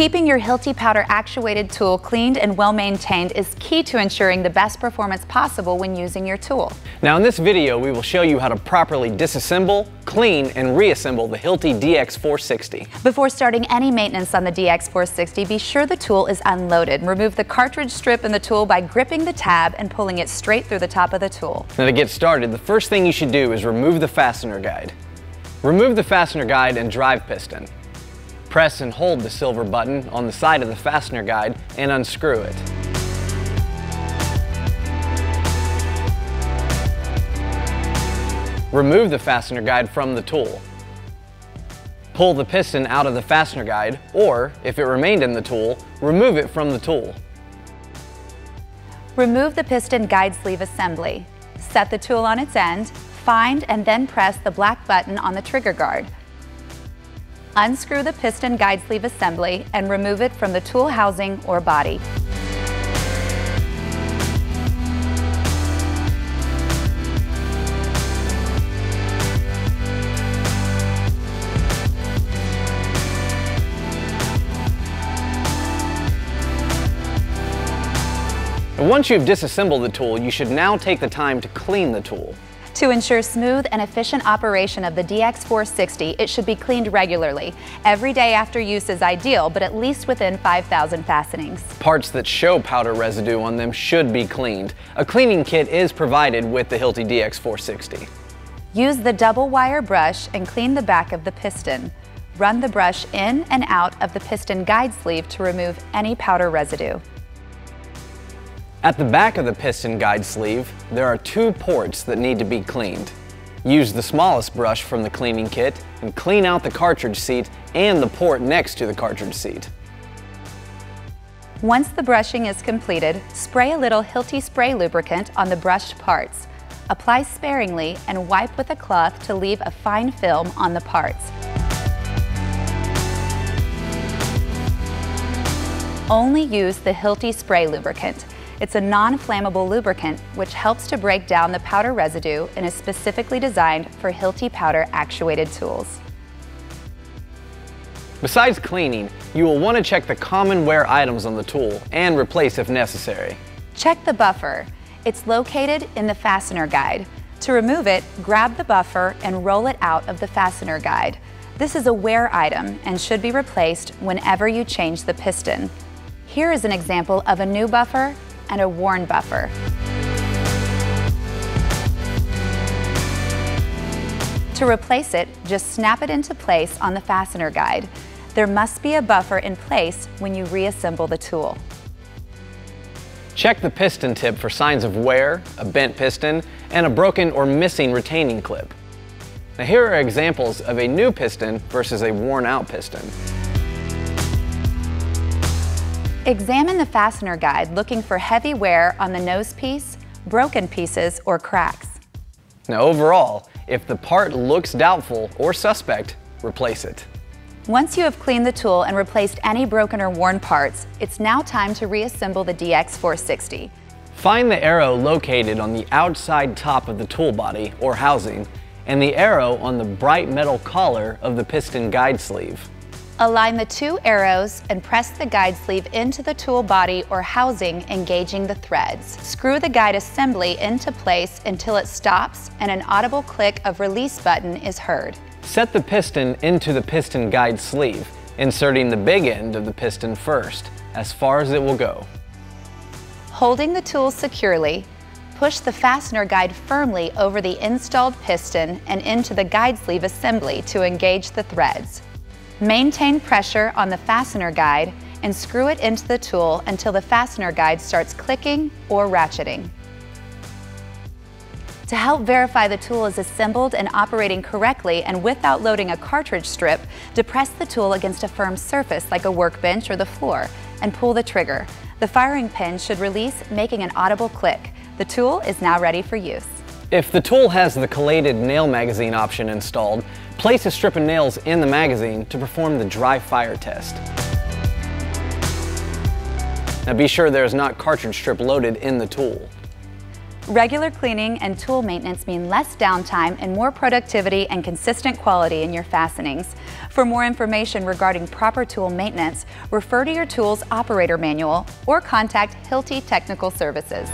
Keeping your Hilti powder actuated tool cleaned and well maintained is key to ensuring the best performance possible when using your tool. Now in this video, we will show you how to properly disassemble, clean, and reassemble the Hilti DX460. Before starting any maintenance on the DX460, be sure the tool is unloaded. Remove the cartridge strip in the tool by gripping the tab and pulling it straight through the top of the tool. Now to get started, the first thing you should do is remove the fastener guide. Remove the fastener guide and drive piston. Press and hold the silver button on the side of the fastener guide and unscrew it. Remove the fastener guide from the tool. Pull the piston out of the fastener guide, or if it remained in the tool, remove it from the tool. Remove the piston guide sleeve assembly. Set the tool on its end, find and then press the black button on the trigger guard. Unscrew the piston guide sleeve assembly and remove it from the tool housing or body. Once you've disassembled the tool, you should now take the time to clean the tool. To ensure smooth and efficient operation of the DX460, it should be cleaned regularly. Every day after use is ideal, but at least within 5,000 fastenings. Parts that show powder residue on them should be cleaned. A cleaning kit is provided with the Hilti DX460. Use the double wire brush and clean the back of the piston. Run the brush in and out of the piston guide sleeve to remove any powder residue. At the back of the piston guide sleeve, there are two ports that need to be cleaned. Use the smallest brush from the cleaning kit and clean out the cartridge seat and the port next to the cartridge seat. Once the brushing is completed, spray a little Hilti spray lubricant on the brushed parts. Apply sparingly and wipe with a cloth to leave a fine film on the parts. Only use the Hilti spray lubricant. It's a non-flammable lubricant which helps to break down the powder residue and is specifically designed for Hilti powder actuated tools. Besides cleaning, you will want to check the common wear items on the tool and replace if necessary. Check the buffer. It's located in the fastener guide. To remove it, grab the buffer and roll it out of the fastener guide. This is a wear item and should be replaced whenever you change the piston. Here is an example of a new buffer and a worn buffer. To replace it, just snap it into place on the fastener guide. There must be a buffer in place when you reassemble the tool. Check the piston tip for signs of wear, a bent piston, and a broken or missing retaining clip. Now here are examples of a new piston versus a worn out piston. Examine the fastener guide looking for heavy wear on the nose piece, broken pieces, or cracks. Now overall, if the part looks doubtful or suspect, replace it. Once you have cleaned the tool and replaced any broken or worn parts, it's now time to reassemble the DX460. Find the arrow located on the outside top of the tool body or housing and the arrow on the bright metal collar of the piston guide sleeve. Align the two arrows and press the guide sleeve into the tool body or housing engaging the threads. Screw the guide assembly into place until it stops and an audible click of release button is heard. Set the piston into the piston guide sleeve, inserting the big end of the piston first, as far as it will go. Holding the tool securely, push the fastener guide firmly over the installed piston and into the guide sleeve assembly to engage the threads. Maintain pressure on the fastener guide and screw it into the tool until the fastener guide starts clicking or ratcheting. To help verify the tool is assembled and operating correctly and without loading a cartridge strip, depress the tool against a firm surface like a workbench or the floor and pull the trigger. The firing pin should release, making an audible click. The tool is now ready for use. If the tool has the collated nail magazine option installed, place a strip of nails in the magazine to perform the dry fire test. Now be sure there is not cartridge strip loaded in the tool. Regular cleaning and tool maintenance mean less downtime and more productivity and consistent quality in your fastenings. For more information regarding proper tool maintenance, refer to your tool's operator manual or contact Hilti Technical Services.